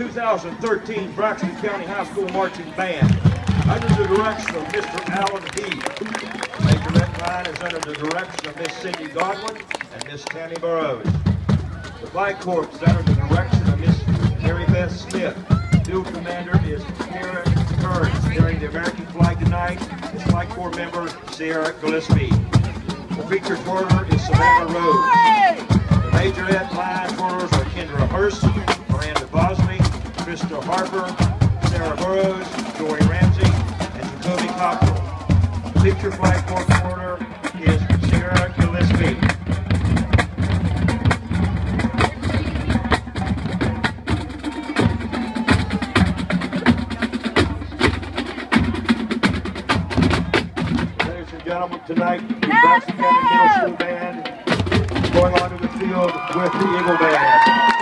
2013 Braxton County High School Marching Band under the direction of Mr. Allen Heath. Majorette line is under the direction of Miss Cindy Godwin and Miss Tammy Burrows. The Flag Corps is under the direction of Miss Mary Beth Smith. Field Commander is Karen Kearns. Carrying the American flag tonight is Flag Corps member Sierra Gillespie. The featured twirler is Savannah Rose. The majorette line twirlers are Kendra Hurst, Miranda Bosby, Krista Harper, Sarah Burrows, Jory Ramsey, and Jacoby Cockrell. The featured flag twirler is Sierra Gillespie. Ladies and gentlemen, tonight, the Braxton County Middle School Band going onto the field with the Eagle Band.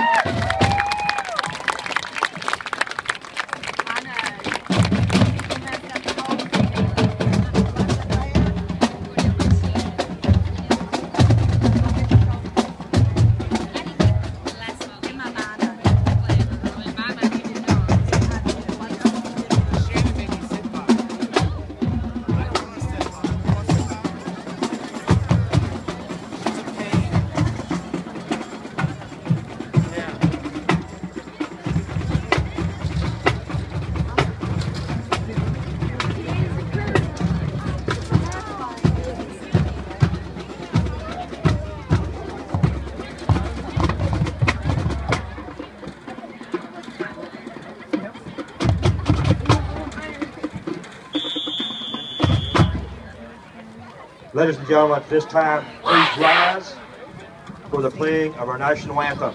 Ladies and gentlemen, at this time, please rise for the playing of our national anthem.